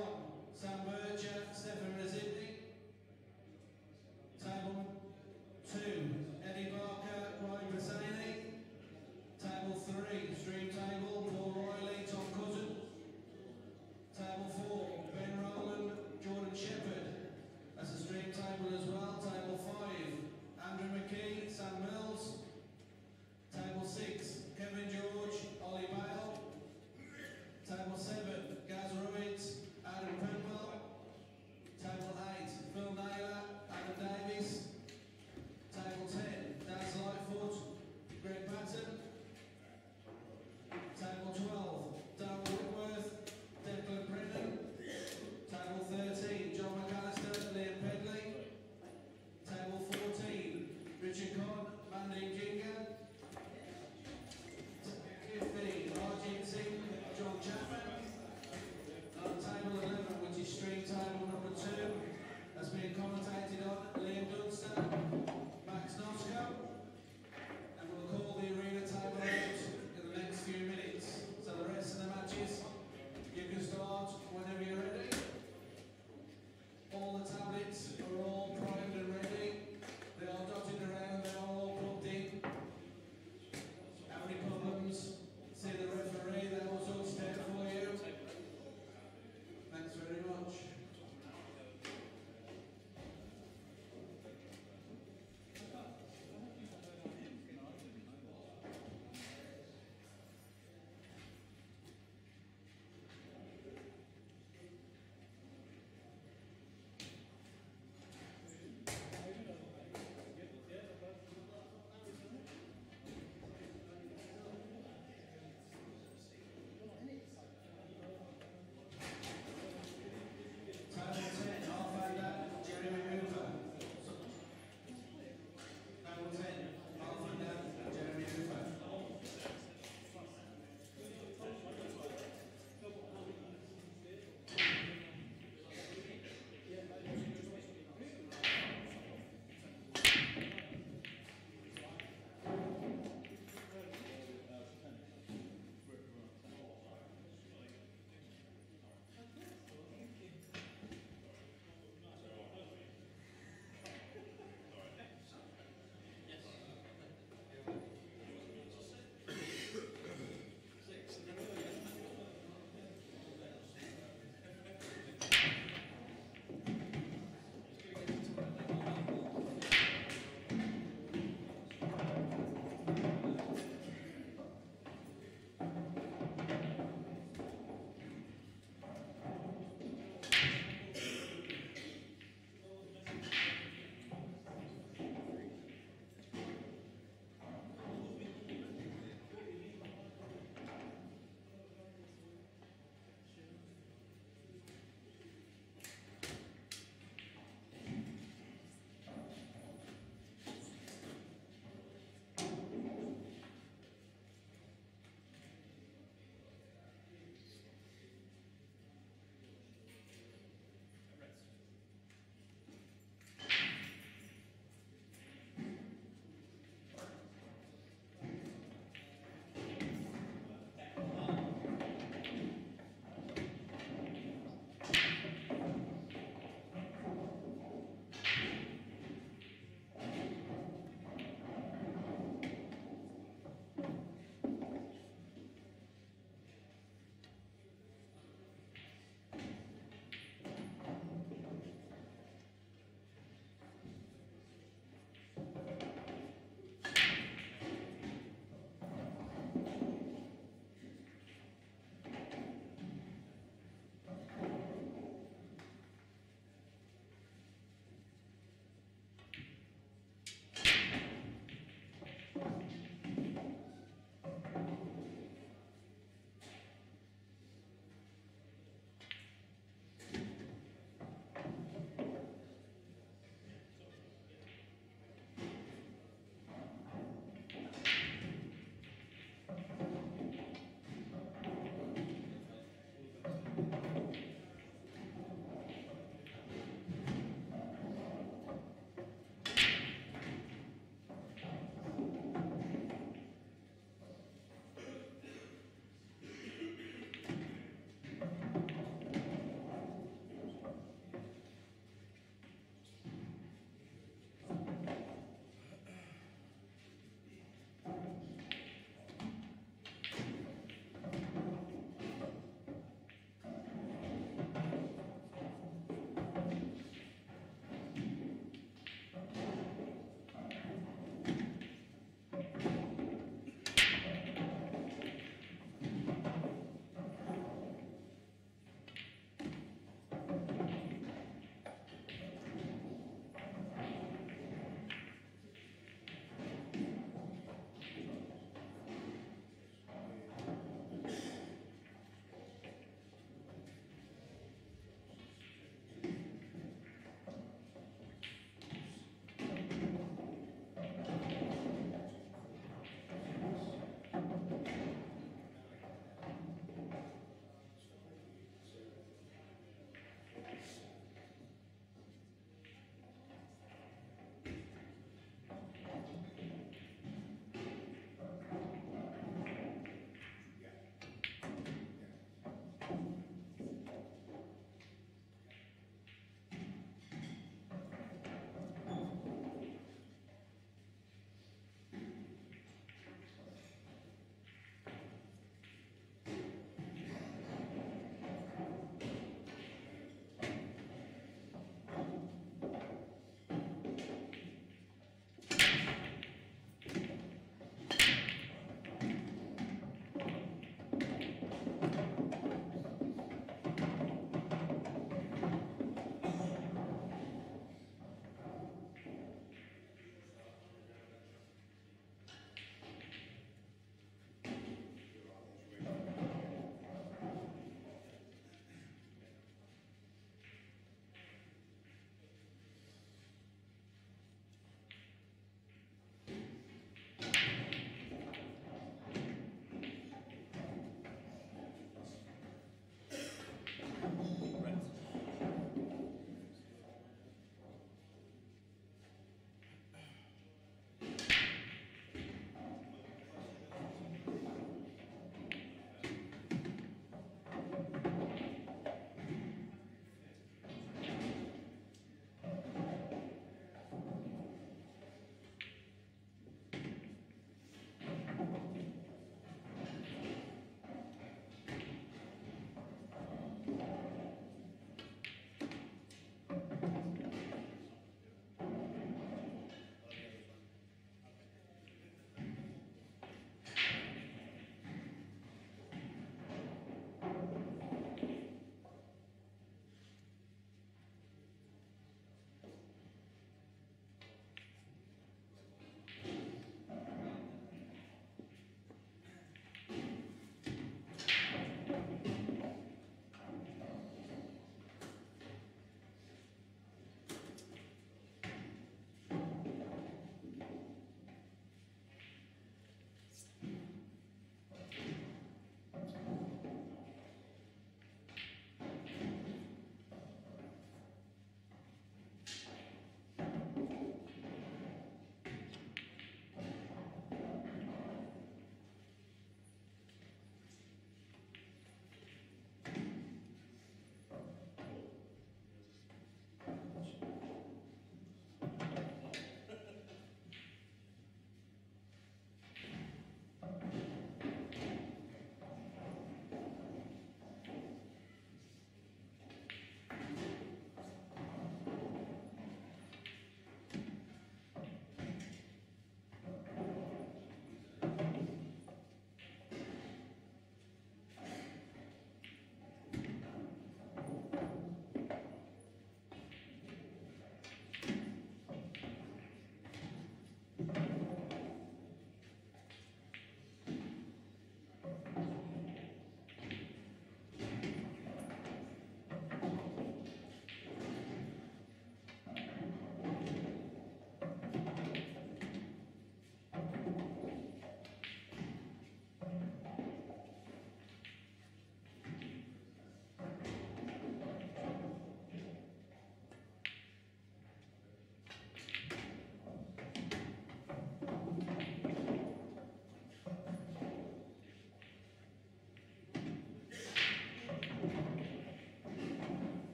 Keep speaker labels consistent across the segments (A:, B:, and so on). A: am.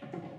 A: Thank you.